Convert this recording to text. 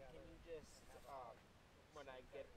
can you just, um, when I get